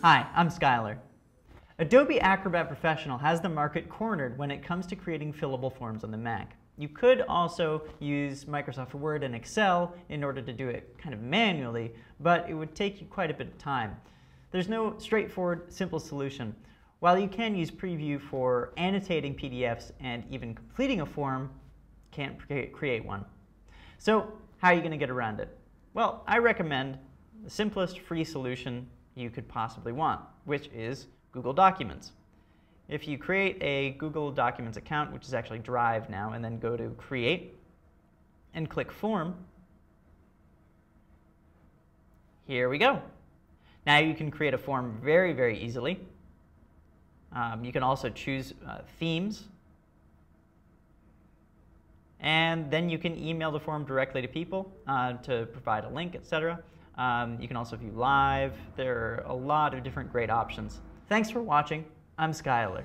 Hi, I'm Skylar. Adobe Acrobat Professional has the market cornered when it comes to creating fillable forms on the Mac. You could also use Microsoft Word and Excel in order to do it kind of manually, but it would take you quite a bit of time. There's no straightforward, simple solution. While you can use Preview for annotating PDFs and even completing a form, can't create one. So how are you going to get around it? Well, I recommend the simplest free solution you could possibly want, which is Google Documents. If you create a Google Documents account, which is actually Drive now, and then go to Create and click Form, here we go. Now you can create a form very, very easily. Um, you can also choose uh, themes. And then you can email the form directly to people uh, to provide a link, etc. Um, you can also view live. There are a lot of different great options. Thanks for watching. I'm Skylar.